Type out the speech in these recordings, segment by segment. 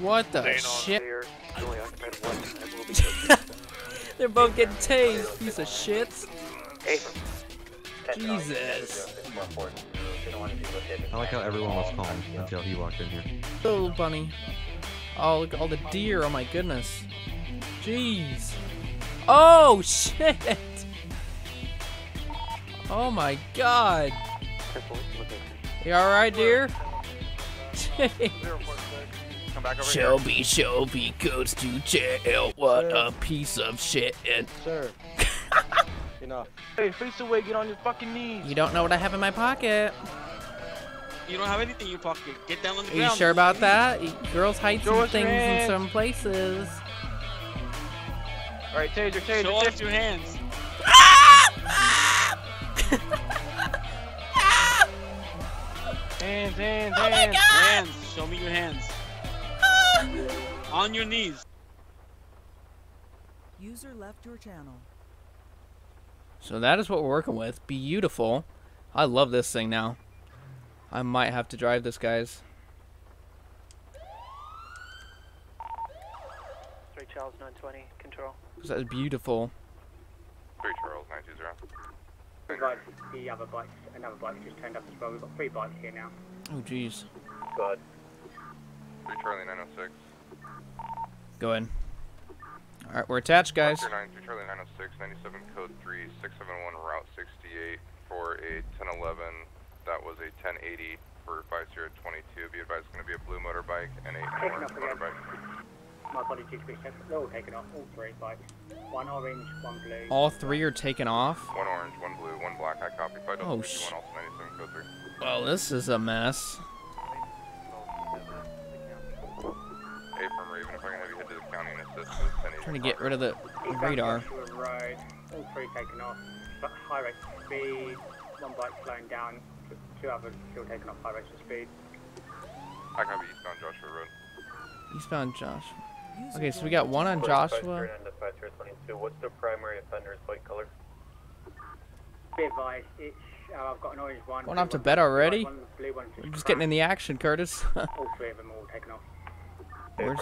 What the Staying shit? clear. Only occupied one and will be closed. They're both getting tased, piece of shits. Hey, Jesus. I like how everyone was calm until he walked in here. Little bunny. Oh, look at all the deer. Oh my goodness. Jeez. Oh shit. Oh my god. You alright, dear? come back over here. Shelby, Shelby goes to jail. What a piece of shit. And Sir. Enough. Hey, face away, get on your fucking knees. You don't know what I have in my pocket. You don't have anything in your pocket. Get down on the Are you sure about that? Girls hide Show some things in some places. Alright, taser, taser, Show taser. us your hands. Hands, hands, Oh my hands. Hands. Show me your hands. On your knees. User left your channel. So that is what we're working with. Beautiful. I love this thing now. I might have to drive this, guys. Three Charles 920, control. 'Cause that's beautiful. Three Charles, 920. Right, the other bikes, another bike just turned up as well. We've got three bikes here now. Oh, jeez. Good. Three Charlie, 906. Go ahead. Alright, we're attached, guys. Three nine, three Charlie, 906, 97 code 3, 671 Route 68 for a 1011. That was a 1080 for 5022. Be advised, it's going to be a blue motorbike and a Taken orange off again. motorbike. My body due to be separate. They're all taken off, all three bikes. One orange, one blue. All three are taken off. One orange, one blue, one black. I copy. Five Oh, sh- also 97 code 3. Well, this is a mess. A from Raven, if I can Trying to get rid of the radar. Joshua Road, all three taken off. But high rates of speed. One bike slowing down. Two others still taken off high rates of speed. I copy eastbound Joshua Road. Eastbound Josh. User Okay, so we got one on Joshua. What's the primary offender's bike color? Be advised, it's, uh, I've got an orange one. Going blue off to one, bed black already? One, blue one, We're just getting in the action, Curtis. All three of them all taken off. Where's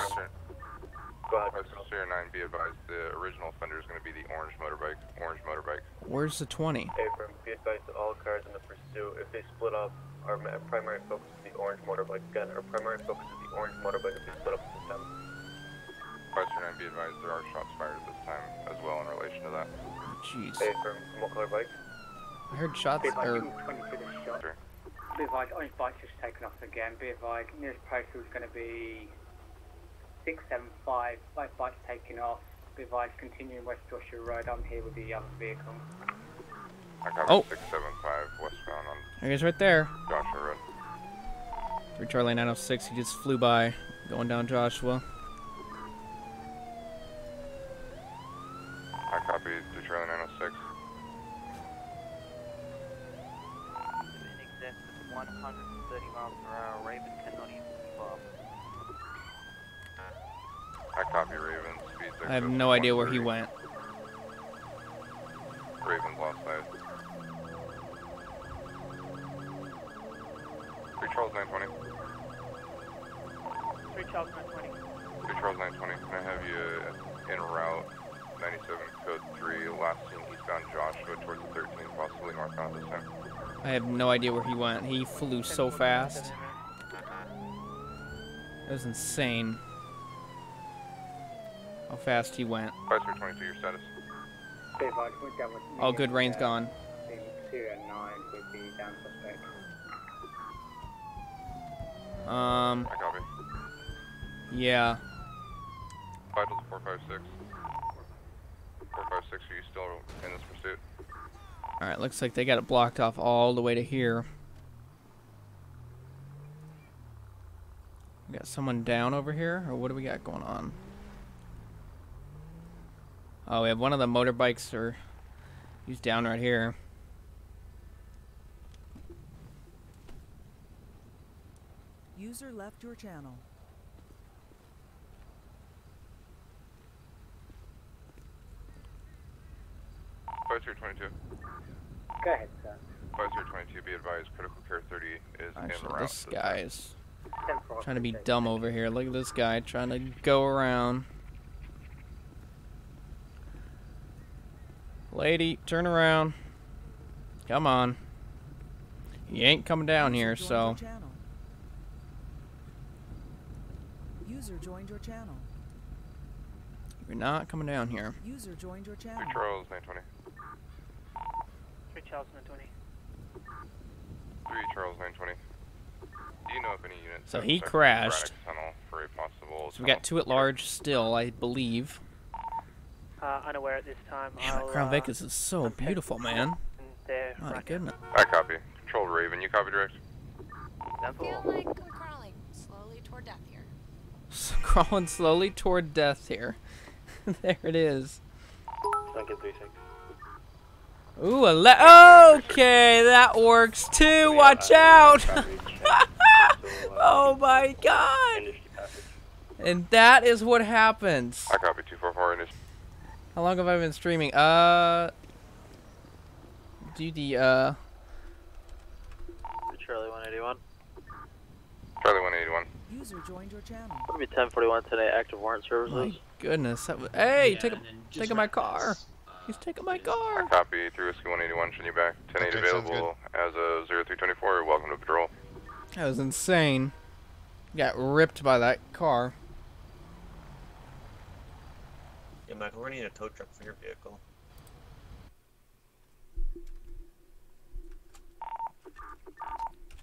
Go ahead. Officer Sierra 9, be advised, the original offender is going to be the orange motorbike. Orange motorbike. Where's the 20? Abram, be advised that all cars in the pursuit, if they split up, our primary focus is the orange motorbike. Again, our primary focus is the orange motorbike if they split up this time. Officer 9, be advised, there are shots fired at this time as well in relation to that. Jeez. Abram, what color bike? I heard shots. Be advised, er, Or all 22 the shot. Sure. Be advised, orange bike's just taken off again. Be advised, nearest postal is going to be 675. Both bikes taken off. Be advised, continuing West Joshua Road. I'm here with the other vehicle. I copy Oh. 675 westbound on there he is right there. Joshua Road. Three Charlie 906. He just flew by, going down Joshua. I copy 3 Charlie 906. In excess of 130 miles per hour, Raven cannot even keep up. I copy Raven, speed I have no idea where he went. Raven's lost sight. 3 Charles 920. 3 Charles 920. 3 Charles 920. Can I have you en route 97 code 3, last seen eastbound Joshua towards the 13, possibly northbound this time? I have no idea where he went. He flew so fast. It was insane. How fast he went. 5322, your status. Be advised, we're down with Oh, good, rain's gone. Two and nine with the down suspect. Um, I copy. yeah. Vitals 456. 456, are you still in this pursuit? Alright, looks like they got it blocked off all the way to here. We got someone down over here, or what do we got going on? Oh, we have one of the motorbikes, or he's down right here. User left your channel. Five zero twenty two. Go ahead, sir. Five zero twenty two. Be advised, critical care thirty is en Actually, route. this this time. guy is Trying to be dumb over here. Look at this guy trying to go around. Lady, turn around. Come on. You ain't coming down User here, joined so. your channel. User joined your channel. You're not coming down here. User joined your Three channel. Charles 920. Three Charles nine twenty. Three Charles 920. Do you know if any units So he crashed. Tunnel for a possible So we got two at large still, I believe. Uh, unaware at this time. Man, that Crown Vegas is so beautiful, man. There. My goodness. I copy. Control Raven, you copy direct? Feel like I'm crawling slowly toward death here. Crawling slowly toward death here. there it is. Duncan 36. Ooh, a le- okay, that works too. Watch out! oh my god! And that is what happens. I copy 244 and How long have I been streaming? Uh, do the uh. Charlie 181. Charlie 181. User joined your channel. It'll be 1041 today, active warrant services. My goodness, that was. Hey, take taking my car. He's taking my I car. copy 3 Whiskey 181, send you back. 108 Okay, available as of 0324. Welcome to patrol. That was insane. Got ripped by that car. Yeah, Michael, we're gonna need a tow truck for your vehicle.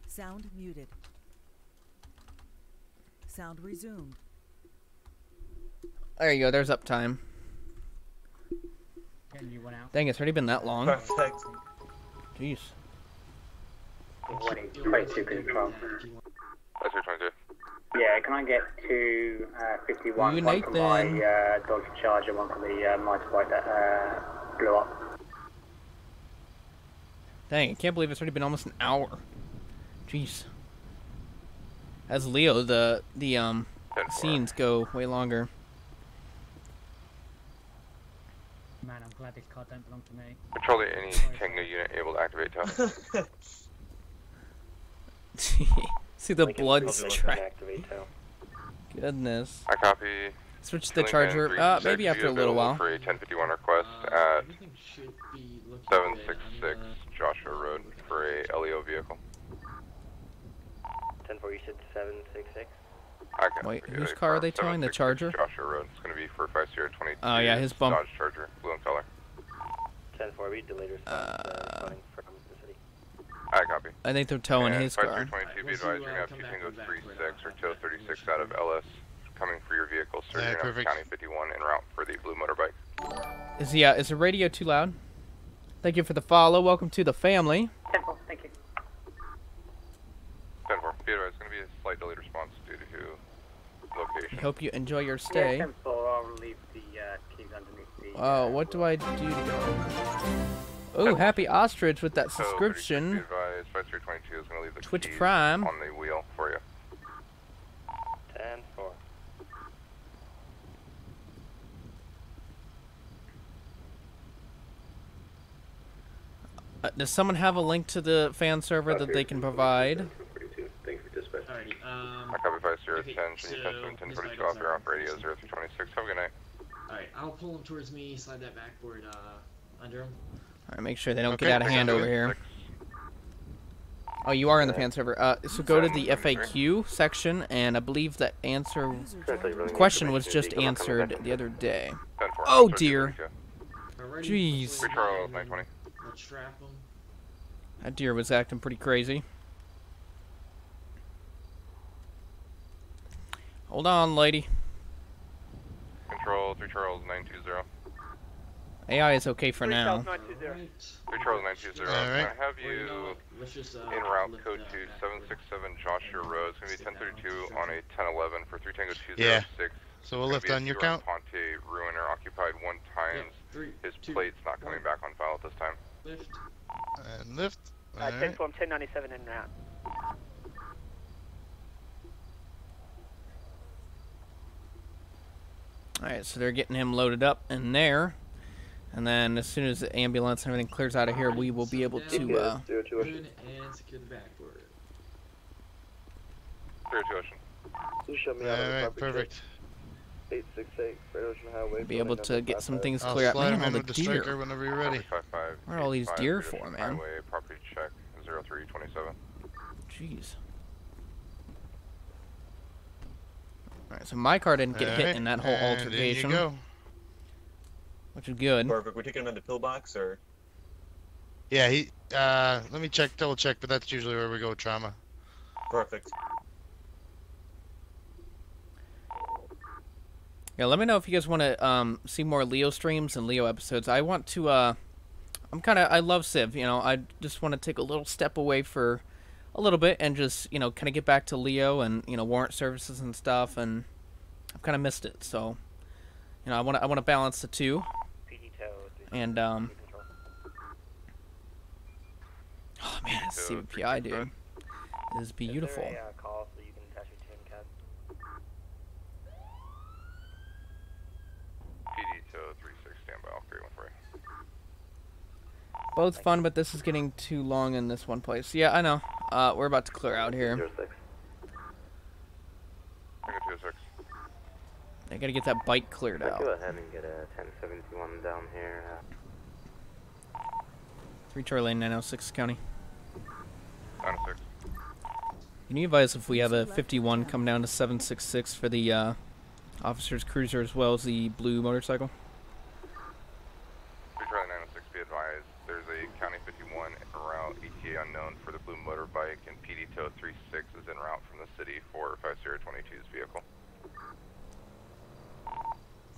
Sound muted. Sound resumed. There you go. There's uptime. Dang, it's already been that long. Perfect. Jeez. 22 control. That's 322. Yeah, can I get two uh, 51? You, one for my Nathan. uh, Dodge Charger, one for the uh, motorbike that uh, blew up. Dang, I can't believe it's already been almost an hour. Jeez. As Leo, the the um scenes go way longer. Man, I'm glad this car don't belong to me. Control the any Tango unit able to activate tow. See the blood track. Goodness. I copy. Switch the charger. Uh, maybe after a little while. For a 1051 request at everything should 766 Joshua Road for a LEO vehicle. 10 you said 766? I can Wait, uh, whose for car are they towing? The Charger? Joshua Road. It's going to be for 5022. Oh, yeah, his bump- Dodge Charger, blue in color. 10 we delayed response uh, calling from the city. I copy. I think they're towing and his car. 5322, be advised you, you're going to have two back Tango with 36 or uh, 36 out of LS coming for your vehicle, sir. Yeah, you're going to perfect. County 51 en route for the blue motorbike. Is the uh, is the radio too loud? Thank you for the follow. Welcome to the family. 10 thank you. 10 4, be advised, it's going to be a slight delayed response due to location. Hope you enjoy your Yeah, stay. 10 I'll leave the uh, keys underneath the. Oh, uh, what do I do to go? Oh, happy ostrich with that So, 36, Be subscription. advised, 5322 is going to leave the Twitch keys Prime. on the wheel for you. 10 4. Uh, does someone have a link to the fan server that they can provide? Thank you for dispatch. Alrighty, um, I copy 5010, Okay, should you so send this 1042 off your off radio 0326. Have a good night. alright, I'll pull him towards me, slide that backboard, uh, under him. All right, make sure they don't Okay, get out of hand over it. here. Oh, you are in the fan server. Uh, so go to the FAQ section, and I believe the answer User Sounds like joined really your question was just answered the other day. Oh, dear. Jeez. let's Three go Charles, ahead and 920. Let's trap him. That deer was acting pretty crazy. Hold on, lady. Control 3 Charles 920. AI is okay for now. Alright. 3 Charles 920. All right. I have you know you what, let's just, uh, in route code the to 767 Joshua Road? It's going to be 1032 on a 1011 for 3 Tango 206. Yeah. So we'll lift on your count. Ponte Ruiner occupied one Yeah, times. three, His two, plate's not coming one. back on file at this time. lift. And lift. Uh, All 10 right. I'm 1097 en route. Alright, so they're getting him loaded up in there. And then as soon as the ambulance and everything clears out of here, we will be able to, uh... Good, and secure the backboard. Clear to Ocean. Just show me Alright, perfect. 868 Great Ocean Highway. Be able to get some things I'll clear out. slide Man, him all the with the deer. whenever you're ready. Five five. What are all these deer for, man? Highway, property check 0327. Jeez. Alright, so my car didn't get hit Alright, in that whole and in altercation, you go. Which is good. Perfect. We're taking him in the pillbox or? Yeah, he. Uh, let me check, double check, but that's usually where we go with trauma. Perfect. Yeah, let me know if you guys want to um, see more Leo streams and Leo episodes. I want to. Uh, I'm kind of. I love Civ. You know, I just want to take a little step away for a little bit and just you know kind of get back to Leo and you know warrant services and stuff. And I've kind of missed it. So, you know, I want to. I want to balance the two. PD tow. And um, Control. oh man, this So, CVPI dude This is beautiful. Is there a, uh, call so you can attach your tin cab? PD to 36 standby. I'll carry one for you. Both fun, but this is getting too long in this one place. Yeah, I know. Uh, we're about to clear out here. 06. Tango 206. I gotta get that bike cleared out. Go ahead and get a 1071 down here. Three Charlie 906 County. 906. Can you advise if we have a 51 come down to 766 for the uh, officer's cruiser as well as the blue motorcycle? 3 Charlie 906, be advised, there's a County 51 en route, ETA unknown for the blue motorbike, and PD tow 36 is en route from the city for 5022's vehicle.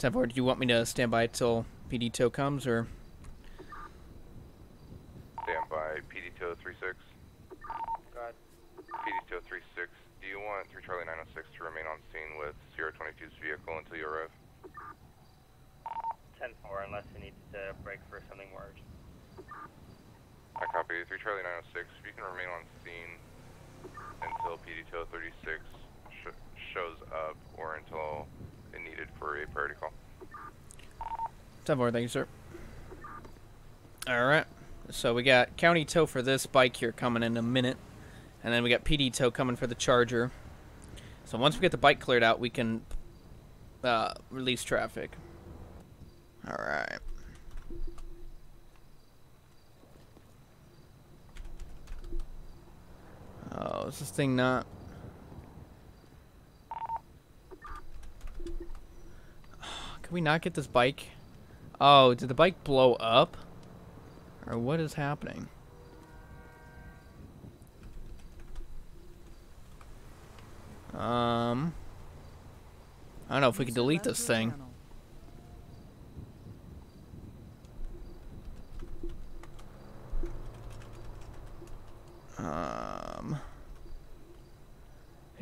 10 4, do you want me to stand by till PD tow comes or? Stand by, PD tow 36. Go ahead. PD tow 36, do you want 3 Charlie 906 to remain on scene with Sierra 22's vehicle until you arrive? 10 4, unless you need to break for something more urgent. I copy. 3 Charlie 906, if you can remain on scene until PD tow 36 sh shows up or until needed for a priority call. 10 4, thank you, sir. Alright. So we got county tow for this bike here coming in a minute. And then we got PD tow coming for the charger. So once we get the bike cleared out, we can uh, release traffic. Alright. Oh, is this thing not... Can we not get this bike? Oh, did the bike blow up? Or what is happening? Um... I don't know if we can delete this thing. Um...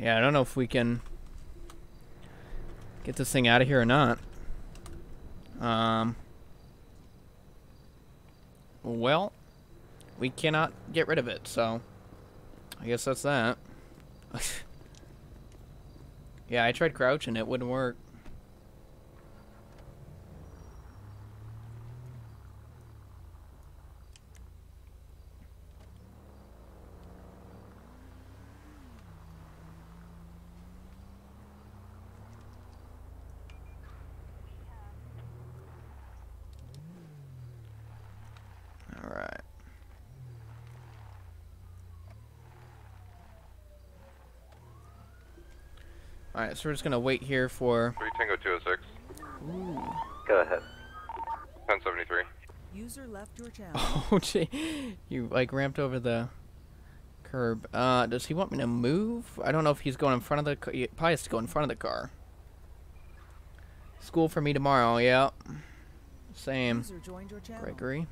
Yeah, I don't know if we can get this thing out of here or not. Um... Well, we cannot get rid of it, so I guess that's that. yeah, I tried crouching, it wouldn't work. Alright, so we're just gonna wait here for 3 Tango 206, Ooh. Go ahead. 1073. User left your channel. Oh, gee. You, like, ramped over the curb. Uh, does he want me to move? I don't know if he's going in front of the car. He probably has to go in front of the car. School for me tomorrow, yeah. Same. User joined your channel. Gregory.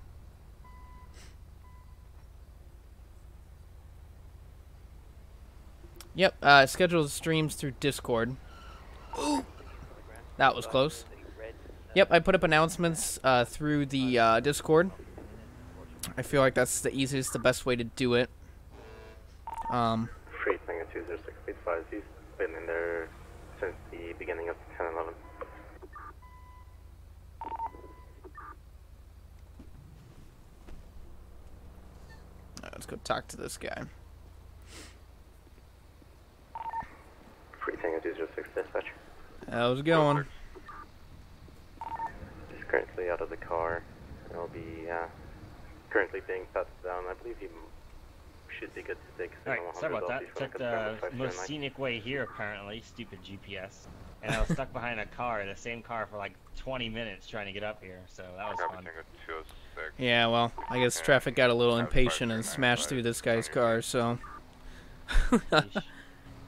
Yep, uh, scheduled streams through Discord. That was close. Yep, I put up announcements uh, through the uh, Discord. I feel like that's the easiest, the best way to do it. Um, Freight Tango 206, be advised, he's been in there since the beginning of 1011. let's go talk to this guy. 6 dispatch. How's it going? He's currently out of the car. I'll be uh, currently being passed down. I believe he should be good to take signal Alright, sorry about that. Took the most 509. scenic way here, apparently. Stupid GPS. And I was stuck behind a car, the same car, for like 20 minutes trying to get up here, so that was Copy fun. Yeah, well, I guess traffic got a little impatient and smashed through this guy's car, so.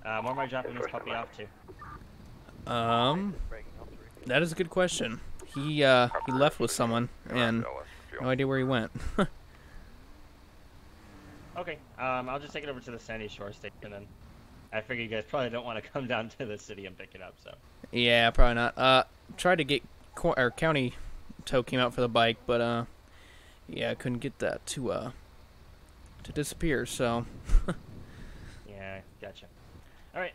Uh, where am I dropping this puppy off to? Um, that is a good question. He uh he left with someone and no idea where he went. Okay, um, I'll just take it over to the Sandy Shore station then. I figure you guys probably don't want to come down to the city and pick it up, so. yeah, probably not. Uh, tried to get co- or county tow came out for the bike, but uh, yeah, I couldn't get that to uh to disappear. So Yeah, gotcha. Alright,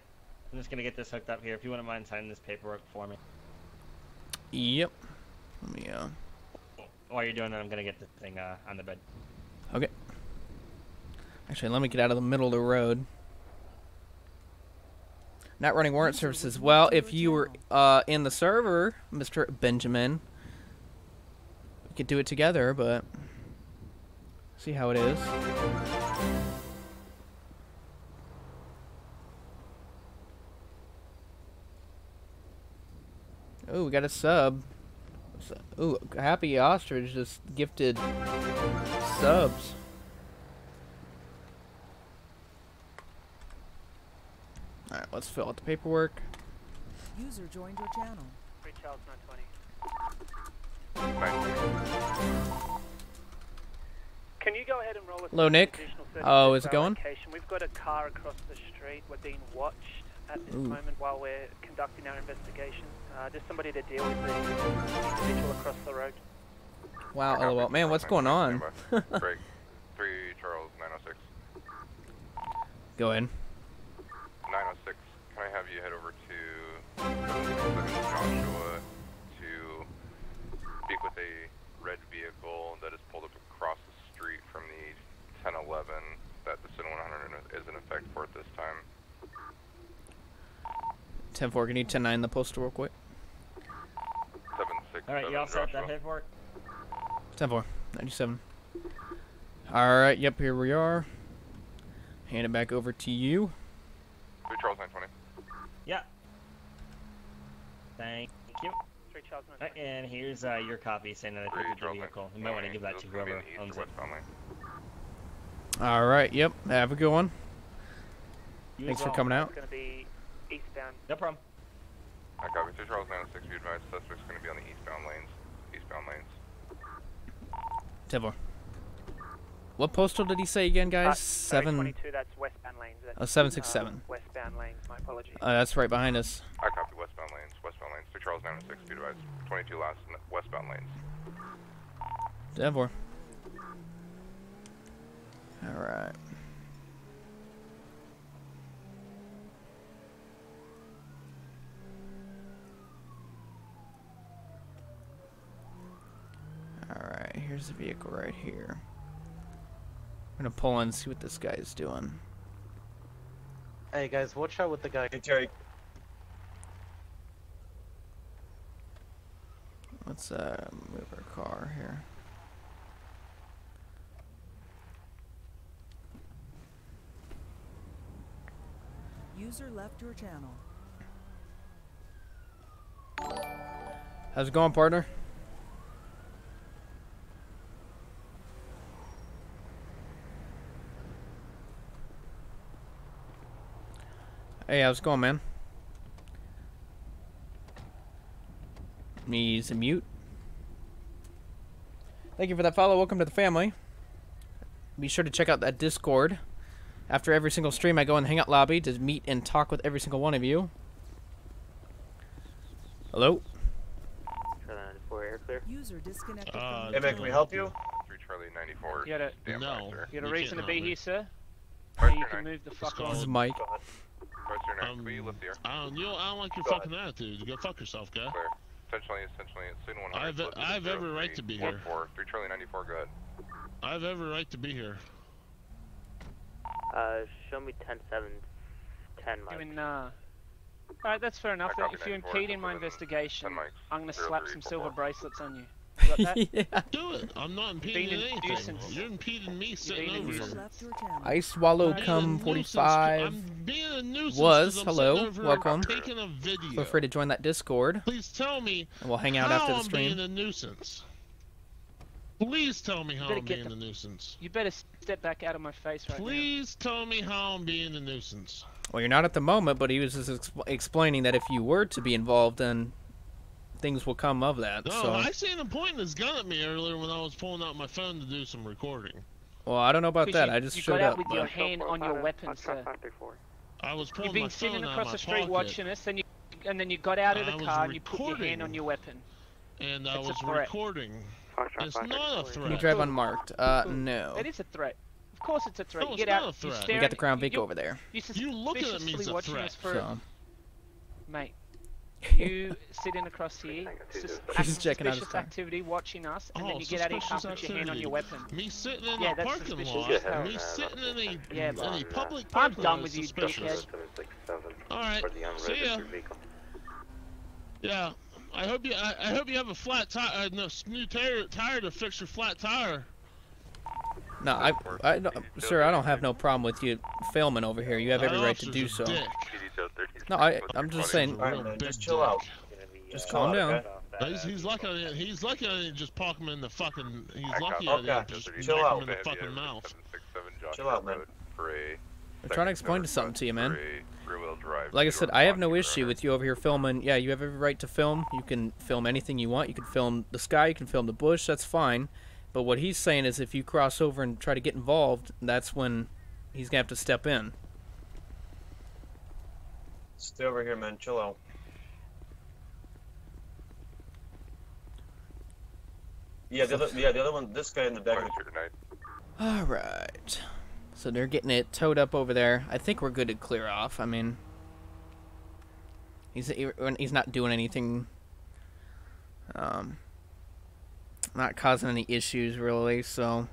I'm just gonna get this hooked up here. If you wouldn't mind signing this paperwork for me. yep. Let me uh. While you're doing that, I'm gonna get this thing uh, on the bed. Okay. Actually, let me get out of the middle of the road. Not running warrant services. Well, if you were uh, in the server, Mr. Benjamin, we could do it together, but see how it is. Oh, we got a sub. Ooh, Happy Ostrich just gifted subs. Alright, let's fill out the paperwork. User joined your channel. Three Charles 920. Can you go ahead and roll us Hello, Nick. Oh, is it going? Location. We've got a car across the street. We're being watched at this Ooh. moment while we're conducting our investigation. Uh, just somebody to deal with the individual across the road. Wow, lol. Man, what's going on? Break. 3 Charles 906. Go ahead. 906, can I have you head over to 767 Joshua to speak with a red vehicle that is pulled up across the street from the 1011 that the SIN 100 is in effect for at this time? 10 4, can you 10 9 the postal real quick? 767 Alright, you all set with that Joshua. paperwork? 10 4, 97. Alright, yep, here we are. Hand it back over to you. 3 Charles 920. Yeah. Thank you. Three Charles Alright, and here's uh, your copy saying that I Three took the Charles vehicle. You might want to give that to This is gonna be whoever in the east owns it. Alright, yep, have a good one. You Thanks as for coming out. It's going to be eastbound. No problem. I copy. 3 Charles 906, be advised suspect's going to be on the eastbound lanes. Eastbound lanes. 10 4. What postal did he say again, Uh, guys? sorry, 7. 22, that's westbound lanes. That's, Oh, 767. uh, westbound lanes, my apologies. Uh, that's right behind us. I copy westbound lanes. Westbound lanes. 3 Charles 906, be advised. 22 last westbound lanes. 10 4. Alright. Alright, here's the vehicle right here. I'm gonna pull in and see what this guy is doing. Hey guys, watch out with the guy. Let's uh move our car here. User left your channel. How's it going, partner? Hey, how's it going, man? Me's a mute. Thank you for that follow. Welcome to the family. Be sure to check out that Discord. After every single stream, I go in the Hangout lobby to meet and talk with every single one of you. Hello? Charlie 94, air clear. User disconnected Uh, from Hey, man, can we help you? 3 Charlie 94. You had a- stand by, No. You had a reason to be here, sir? Right, you can move the fuck called- This is on. Mike. Right. Um, Will you lift? I don't, you know, I don't like your Go fucking attitude. Go fuck yourself, guy. Clear. Essentially, essentially, it's 100. I've- I've every right to be here. 14, 3 Charlie 94, go ahead. I have every right to be here. Uh, show me 10 7 10 Mike. Doing, uh, Alright, that's fair enough. If you 94, impede in my investigation, mics, I'm gonna slap three some four silver four. bracelets on you. You got that? yeah. Do it. I'm not impeding Being anything. nuisance. You're impeding me sitting being over here. Left your channel. Ice Swallow Being a Come nuisance, 45 I'm being a nuisance was. 'cause I'm Hello, sitting over here welcome. Taking a video. Feel free to join that Discord, Please tell me and we'll hang out how after the I'm being a nuisance. Please tell me how I'm being the- a nuisance. You better step back out of my face right Please tell me how I'm being a nuisance. Well, you're not at the moment, but he was just exp- explaining that if you were to be involved, then things will come of that. No, so, I seen him pointing his gun at me earlier when I was pulling out my phone to do some recording. well, I don't know about that. you, I just you showed got out up. with your hand on your weapon, sir. I was pulling You've been my sitting phone across the street pocket, watching us, and you and then you got out of the car and you put your hand on your weapon. and I That's a was recording. It's not a threat. Can you drive unmarked? Uh, no. That is a threat. Of course, it's a threat. No, you it's get not out. a You threat. Staring, We got the Crown Vic over there. You, You looking at me suspiciously is a watching threat. us for, So, mate. You sitting across here, sus- He's acting checking out his suspicious activity, watching us, and Oh, then you get out of your car and suspicious put your hand on your weapon. Me sitting in Yeah, a that's parking suspicious lot. as hell. Me sitting in a Yeah, in a public I'm parking done with is you, suspicious. dickhead. All right. See ya. Yeah. I hope you. I, I hope you have a flat tire. Uh, no, new tire, tire to fix your flat tire. no, I, I, don't- sir, I don't have no problem with you filming over here. You have every right to do so. dick. No, I, I'm just saying. Real man, just chill out. Just Calm down. He's, he's lucky. I didn't, he's lucky. I didn't just park him in the fucking. He's I lucky. copy. I didn't just chill out. him in the fucking mouth. 767 Joshua Chill out, man. Road for a I'm trying to explain to something to you, man. for a rear-wheel drive Like I said, I have no issue runner. with you over here filming. Yeah, you have every right to film. You can film anything you want. You can film the sky. You can film the bush. That's fine. But what he's saying is, if you cross over and try to get involved, that's when he's gonna have to step in. Stay over here, man. Chill out. Yeah, the other, yeah, the other one, this guy in the back. Point to your night. All right. So they're getting it towed up over there. I think we're good to clear off. I mean, he's he's not doing anything. Um, not causing any issues really. So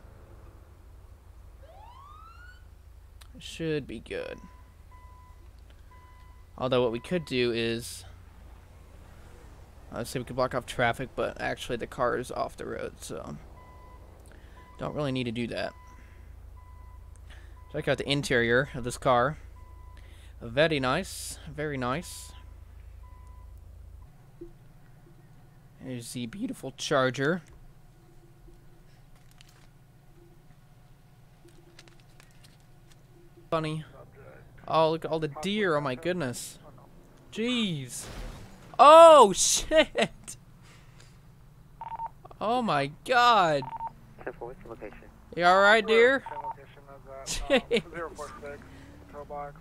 should be good. Although what we could do is, I'd say we could block off traffic, but actually the car is off the road, so don't really need to do that. Check out the interior of this car. Very nice, very nice. There's the beautiful Charger. Funny. Oh, look at all the deer. Oh my goodness. Jeez. Oh shit. Oh my god. You? Location is um, Jeez. 046, control box.